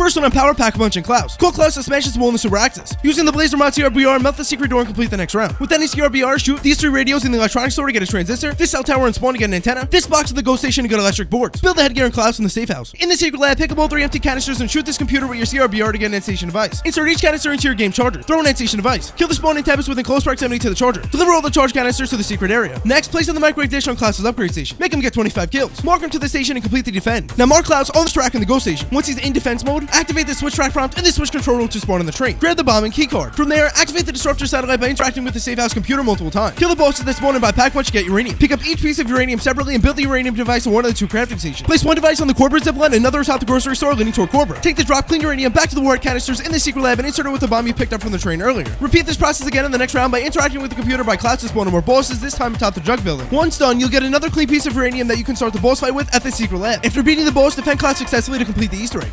First one on Power, Pack Punch, and Klaus. Call Klaus to smash his wall in the Super Axis. Using the Blazer Mod CRBR, melt the secret door and complete the next round. With any CRBR, shoot these three radios in the electronics store to get a transistor, this cell tower and spawn to get an antenna, this box at the Ghost Station to get electric boards. Build the headgear and Klaus in the safe house. In the secret lab, pick up all three empty canisters and shoot this computer with your CRBR to get an end station device. Insert each canister into your game charger. Throw an end station device. Kill the spawning Tempest within close proximity to the charger. Deliver all the charge canisters to the secret area. Next, place on the microwave dish on Klaus's upgrade station. Make him get 25 kills. Mark him to the station and complete the defend. Now mark Klaus on the track in the Ghost Station. Once he's in defense mode, activate the switch track prompt and the switch control room to spawn on the train. Grab the bomb and keycard. From there, activate the disruptor satellite by interacting with the safe house computer multiple times. Kill the bosses that spawn in by pack punch to get uranium. Pick up each piece of uranium separately and build the uranium device on one of the two crafting stations. Place one device on the Cobra zipline and another atop the grocery store leading toward Cobra. Take the drop clean uranium back to the warhead canisters in the secret lab and insert it with the bomb you picked up from the train earlier. Repeat this process again in the next round by interacting with the computer by Klaus to spawn more bosses, this time atop the drug building. Once done, you'll get another clean piece of uranium that you can start the boss fight with at the secret lab. After beating the boss, defend Klaus successfully to complete the Easter egg.